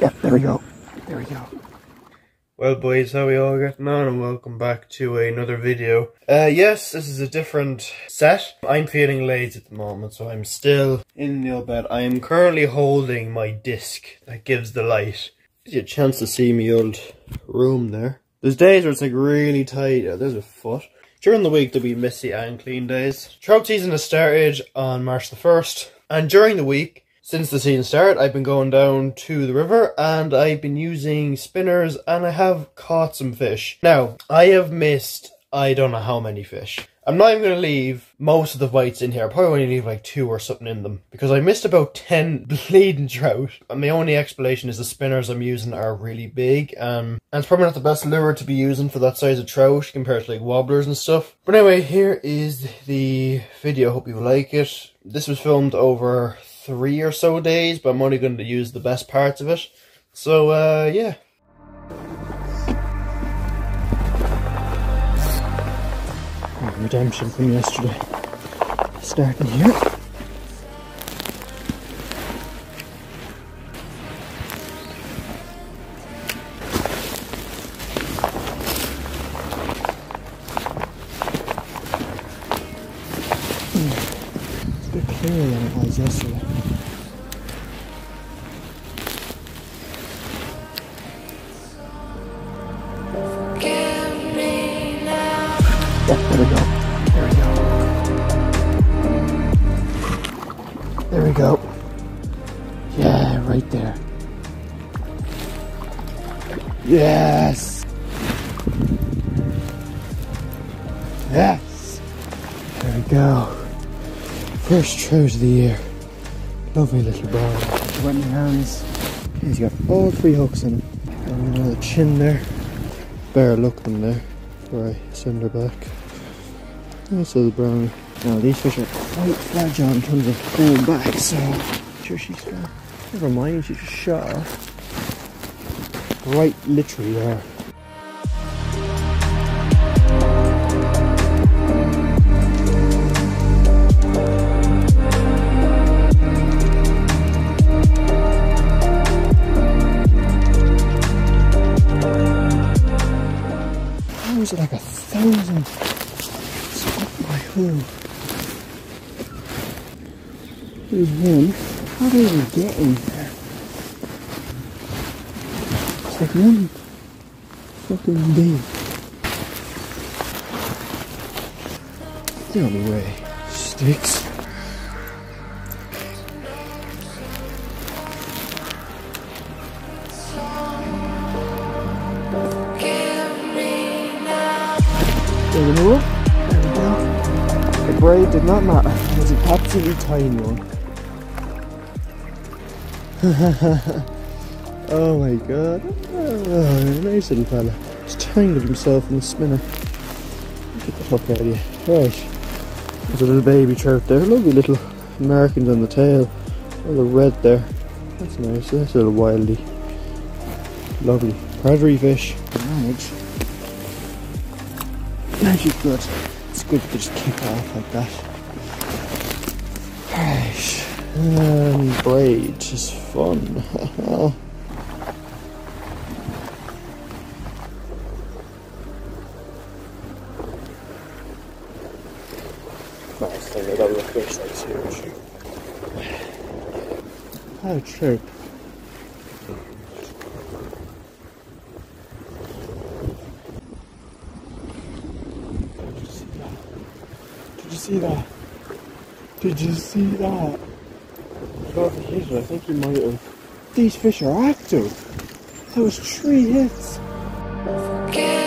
Yep, there we go. There we go. Well boys, how we all getting on and welcome back to another video. Uh yes, this is a different set. I'm feeling lazy at the moment, so I'm still in the old bed. I am currently holding my disc that gives the light. Gives you a chance to see me old room there. There's days where it's like really tight. Oh, there's a foot. During the week there'll be messy and clean days. Trout season has started on March the 1st. And during the week, since the season started, I've been going down to the river and I've been using spinners and I have caught some fish. Now, I have missed I don't know how many fish. I'm not even going to leave most of the bites in here. I probably only leave like two or something in them because I missed about 10 bleeding trout. And my only explanation is the spinners I'm using are really big. Um, and it's probably not the best lure to be using for that size of trout compared to like wobblers and stuff. But anyway, here is the video. Hope you like it. This was filmed over three or so days, but I'm only going to use the best parts of it. So, uh, yeah. redemption from yesterday. Starting here. It's a bit clearer than it was yesterday. Yeah, there we go. There we go. There we go. Yeah, right there. Yes. Yes. There we go. First trout of the year. Lovely little brown. Wet hands. He's got all three hooks in him. And know chin there. Better look them there before I send her back. Also the brown. Now these fish are quite fragile in terms of going back, so sure she's gonna never mind, she just shot off. Right literally there. Hole. There's one. How I even get in there? It's like one fucking day. Get out of the way. Sticks. There we go. Braid did not matter. It was an absolutely tiny one. oh my god. Oh, nice little fella. He's tangled himself in the spinner. Get the fuck out of here. Right. There's a little baby trout there. Lovely little markings on the tail. All the red there. That's nice. That's a little wildy. Lovely. Predatory fish. Manage. Magic good. Good to just kick off like that. Right. And um, braid is fun. nice thing, I got a fish that's huge. How true. See that? Did you see that? I got the hit. I think he might have. These fish are active. That was three hits. Forget